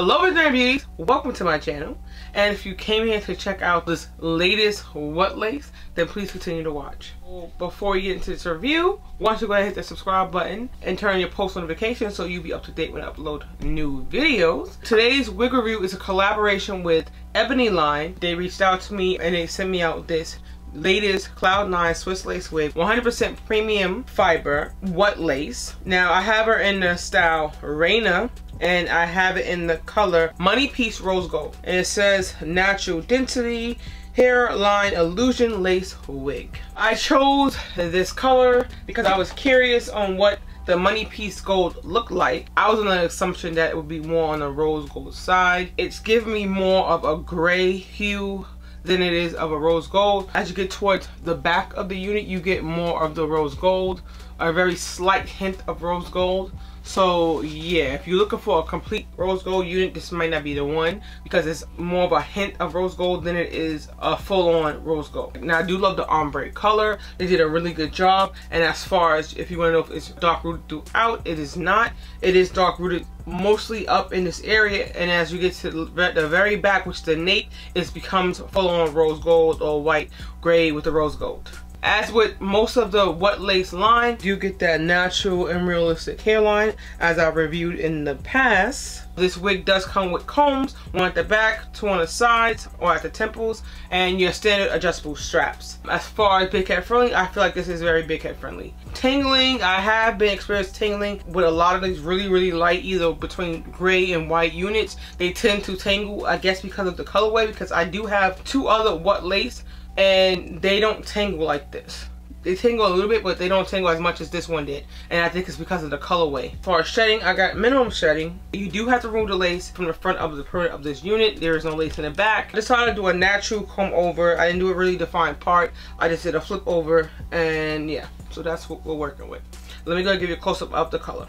Hello Visionary Beauties, welcome to my channel. And if you came here to check out this latest What Lace, then please continue to watch. Before you get into this review, why don't you go ahead and hit the subscribe button and turn your post notifications so you'll be up to date when I upload new videos. Today's wig review is a collaboration with Ebony Line. They reached out to me and they sent me out this latest Cloud9 Swiss Lace wig, 100% premium fiber, what lace. Now I have her in the style Reyna and I have it in the color Money Piece Rose Gold. And it says natural density, hairline illusion lace wig. I chose this color because I was curious on what the money piece gold looked like. I was on the assumption that it would be more on the rose gold side. It's giving me more of a gray hue than it is of a rose gold. As you get towards the back of the unit, you get more of the rose gold, a very slight hint of rose gold. So yeah, if you're looking for a complete rose gold unit, this might not be the one because it's more of a hint of rose gold than it is a full-on rose gold. Now I do love the ombre color. They did a really good job. And as far as if you want to know if it's dark rooted throughout, it is not. It is dark rooted mostly up in this area and as you get to the very back which the nape it becomes full-on rose gold or white gray with the rose gold as with most of the What Lace line, you get that natural and realistic hairline as I reviewed in the past. This wig does come with combs, one at the back, two on the sides or at the temples, and your standard adjustable straps. As far as big head friendly, I feel like this is very big head friendly. Tingling, I have been experienced tingling with a lot of these really, really light, either between gray and white units. They tend to tangle, I guess because of the colorway, because I do have two other What Lace and they don't tangle like this. They tingle a little bit, but they don't tingle as much as this one did. And I think it's because of the colorway. As far as shedding, I got minimum shedding. You do have to remove the lace from the front of the perimeter of this unit. There is no lace in the back. I decided to do a natural comb over. I didn't do a really defined part. I just did a flip over and yeah. So that's what we're working with. Let me go give you a close up of the color.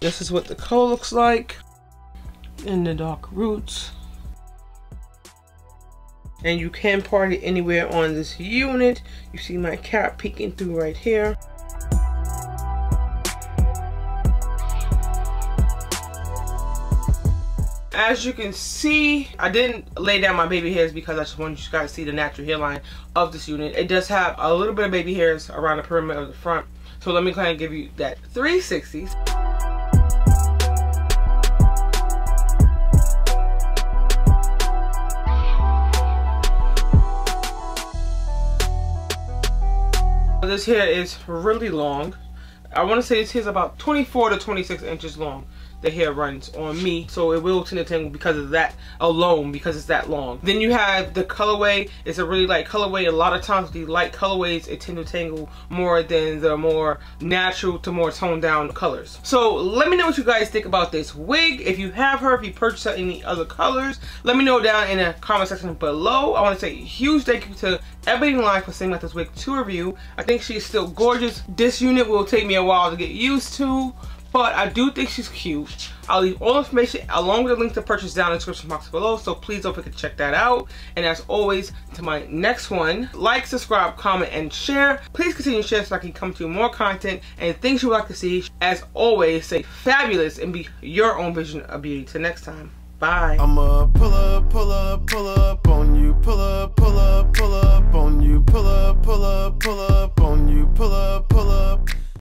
This is what the color looks like in the dark roots and you can part it anywhere on this unit. You see my cap peeking through right here. As you can see I didn't lay down my baby hairs because I just wanted you guys to see the natural hairline of this unit. It does have a little bit of baby hairs around the perimeter of the front. So let me kind of give you that 360s This hair is really long. I want to say this hair is about 24 to 26 inches long the hair runs on me. So it will tend to tangle because of that alone because it's that long. Then you have the colorway. It's a really light colorway. A lot of times these light colorways it tend to tangle more than the more natural to more toned down colors. So let me know what you guys think about this wig. If you have her if you purchased her any other colors let me know down in the comment section below. I want to say huge thank you to Ebony Line for sending out this wig to review. I think she's still gorgeous. This unit will take me a while to get used to but I do think she's cute. I'll leave all information along with the link to purchase down in the description box below, so please don't forget to check that out. And as always, to my next one, like, subscribe, comment, and share. Please continue to share so I can come to more content and things you would like to see. As always, stay fabulous and be your own vision of beauty. Till next time, bye. I'ma pull up, pull up, pull up on you, pull up, pull up, pull up on you, pull up, pull up, pull up.